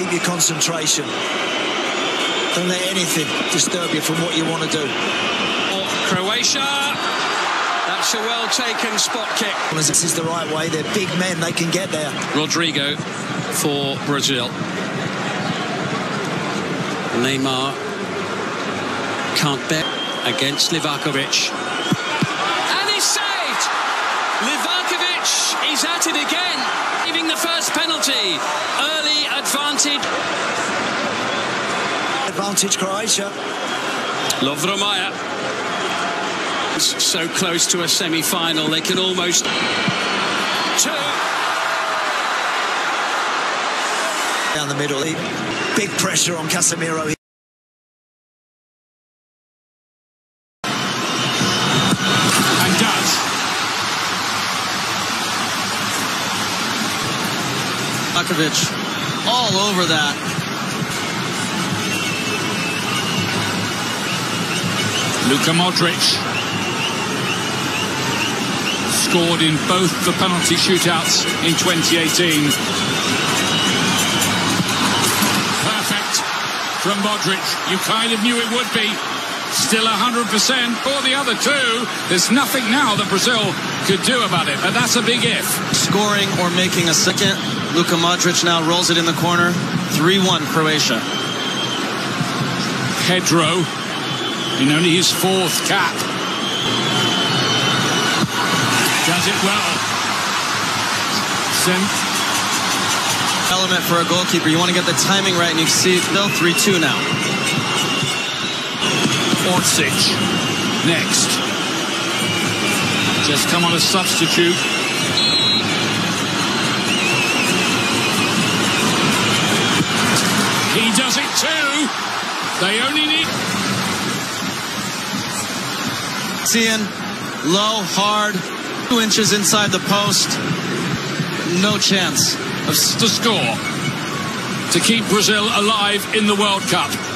keep your concentration. Don't let anything disturb you from what you want to do. Croatia. That's a well taken spot kick. This is the right way. They're big men. They can get there. Rodrygo for Brazil. Neymar can't bet against Livakovic. And he's saved! Livakovic is at it again, giving the first penalty. Early advantage. Advantage Croatia. Lovro Majer. So close to a semi-final, they can almost... Two. Down the middle. Big pressure on Casemiro. And does. Livakovic all over that. Luka Modric scored in both the penalty shootouts in 2018. Perfect from Modric. You kind of knew it would be. Still 100% for the other two. There's nothing now that Brazil could do about it, but that's a big if. Scoring or making a second. Luka Modric now rolls it in the corner. 3-1 Croatia. Pedro in only his fourth cap. Does it well. Sent Element for a goalkeeper. You want to get the timing right, and you see still 3-2 now. Orsic next. Just come on a substitute. He does it too. They only need. Seeing low, hard, two inches inside the post. No chance. to score to keep Brazil alive in the World Cup.